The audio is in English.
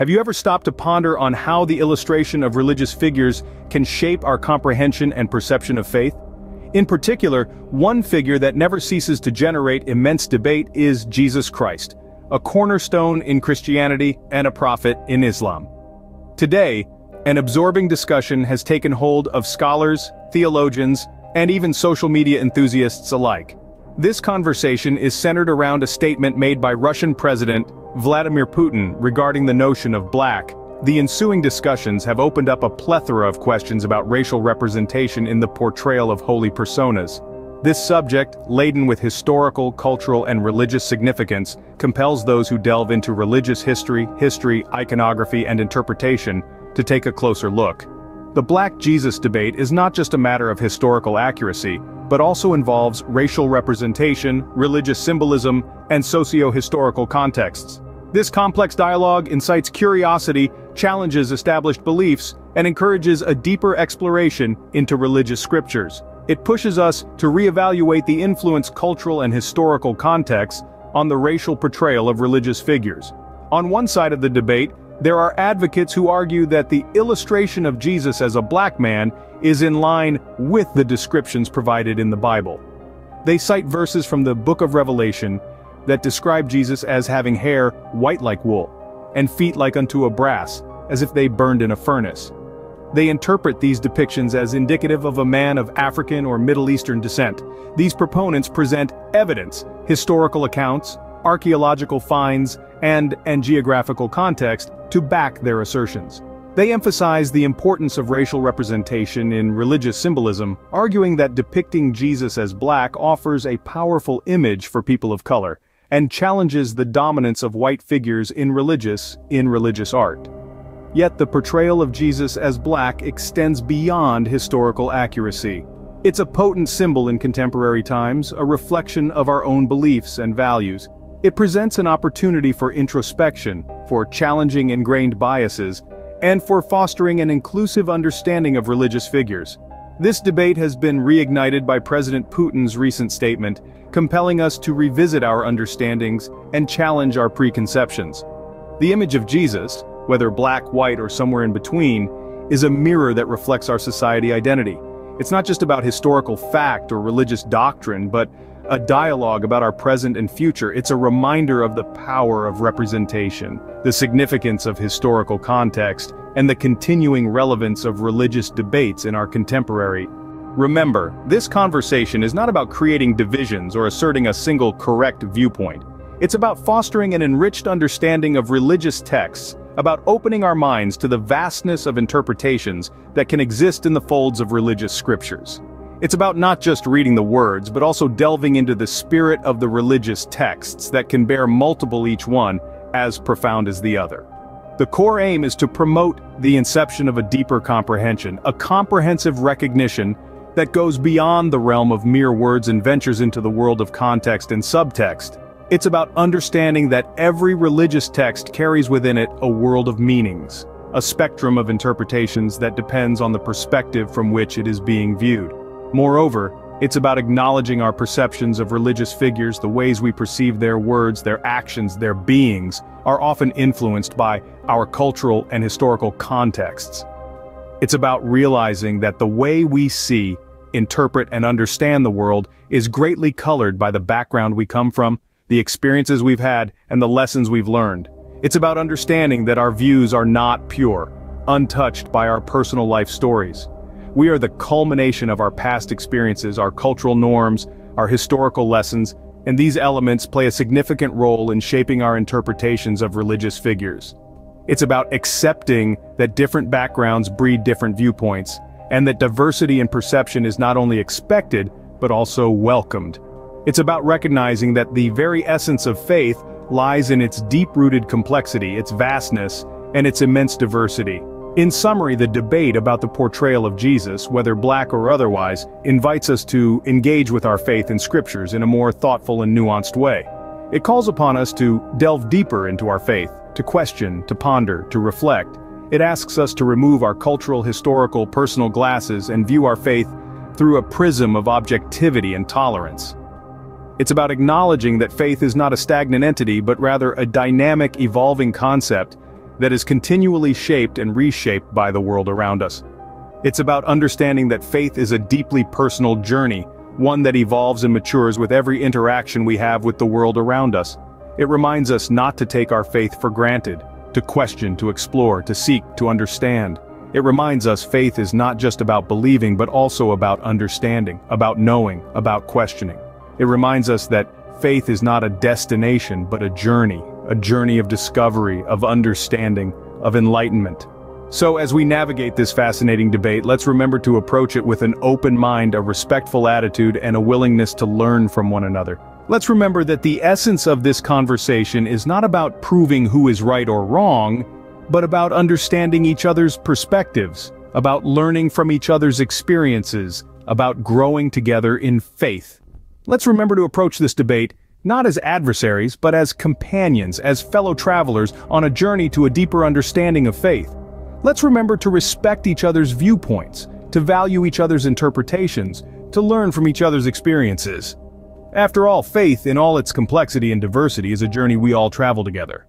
Have you ever stopped to ponder on how the illustration of religious figures can shape our comprehension and perception of faith? In particular, one figure that never ceases to generate immense debate is Jesus Christ, a cornerstone in Christianity and a prophet in Islam. Today, an absorbing discussion has taken hold of scholars, theologians, and even social media enthusiasts alike. This conversation is centered around a statement made by Russian President Vladimir Putin regarding the notion of black. The ensuing discussions have opened up a plethora of questions about racial representation in the portrayal of holy personas. This subject, laden with historical, cultural and religious significance, compels those who delve into religious history, history, iconography and interpretation to take a closer look. The Black Jesus debate is not just a matter of historical accuracy, but also involves racial representation, religious symbolism, and socio-historical contexts. This complex dialogue incites curiosity, challenges established beliefs, and encourages a deeper exploration into religious scriptures. It pushes us to reevaluate the influence cultural and historical contexts on the racial portrayal of religious figures. On one side of the debate, there are advocates who argue that the illustration of Jesus as a black man is in line with the descriptions provided in the Bible. They cite verses from the book of Revelation that describe Jesus as having hair white like wool, and feet like unto a brass, as if they burned in a furnace. They interpret these depictions as indicative of a man of African or Middle Eastern descent. These proponents present evidence, historical accounts, archaeological finds, and, and geographical context to back their assertions. They emphasize the importance of racial representation in religious symbolism, arguing that depicting Jesus as black offers a powerful image for people of color, and challenges the dominance of white figures in religious, in religious art. Yet the portrayal of Jesus as black extends beyond historical accuracy. It's a potent symbol in contemporary times, a reflection of our own beliefs and values. It presents an opportunity for introspection, for challenging ingrained biases, and for fostering an inclusive understanding of religious figures. This debate has been reignited by President Putin's recent statement, compelling us to revisit our understandings and challenge our preconceptions. The image of Jesus, whether black, white, or somewhere in between, is a mirror that reflects our society identity. It's not just about historical fact or religious doctrine, but a dialogue about our present and future. It's a reminder of the power of representation, the significance of historical context, and the continuing relevance of religious debates in our contemporary. Remember, this conversation is not about creating divisions or asserting a single correct viewpoint. It's about fostering an enriched understanding of religious texts, about opening our minds to the vastness of interpretations that can exist in the folds of religious scriptures. It's about not just reading the words, but also delving into the spirit of the religious texts that can bear multiple each one, as profound as the other. The core aim is to promote the inception of a deeper comprehension, a comprehensive recognition that goes beyond the realm of mere words and ventures into the world of context and subtext. It's about understanding that every religious text carries within it a world of meanings, a spectrum of interpretations that depends on the perspective from which it is being viewed. Moreover, it's about acknowledging our perceptions of religious figures, the ways we perceive their words, their actions, their beings, are often influenced by our cultural and historical contexts. It's about realizing that the way we see, interpret and understand the world is greatly colored by the background we come from, the experiences we've had, and the lessons we've learned. It's about understanding that our views are not pure, untouched by our personal life stories. We are the culmination of our past experiences, our cultural norms, our historical lessons, and these elements play a significant role in shaping our interpretations of religious figures. It's about accepting that different backgrounds breed different viewpoints, and that diversity in perception is not only expected, but also welcomed. It's about recognizing that the very essence of faith lies in its deep-rooted complexity, its vastness, and its immense diversity. In summary, the debate about the portrayal of Jesus, whether black or otherwise, invites us to engage with our faith in scriptures in a more thoughtful and nuanced way. It calls upon us to delve deeper into our faith, to question, to ponder, to reflect. It asks us to remove our cultural, historical, personal glasses and view our faith through a prism of objectivity and tolerance. It's about acknowledging that faith is not a stagnant entity but rather a dynamic, evolving concept that is continually shaped and reshaped by the world around us. It's about understanding that faith is a deeply personal journey, one that evolves and matures with every interaction we have with the world around us. It reminds us not to take our faith for granted, to question, to explore, to seek, to understand. It reminds us faith is not just about believing but also about understanding, about knowing, about questioning. It reminds us that faith is not a destination but a journey, a journey of discovery, of understanding, of enlightenment. So as we navigate this fascinating debate, let's remember to approach it with an open mind, a respectful attitude, and a willingness to learn from one another. Let's remember that the essence of this conversation is not about proving who is right or wrong, but about understanding each other's perspectives, about learning from each other's experiences, about growing together in faith. Let's remember to approach this debate not as adversaries, but as companions, as fellow travelers on a journey to a deeper understanding of faith. Let's remember to respect each other's viewpoints, to value each other's interpretations, to learn from each other's experiences. After all, faith in all its complexity and diversity is a journey we all travel together.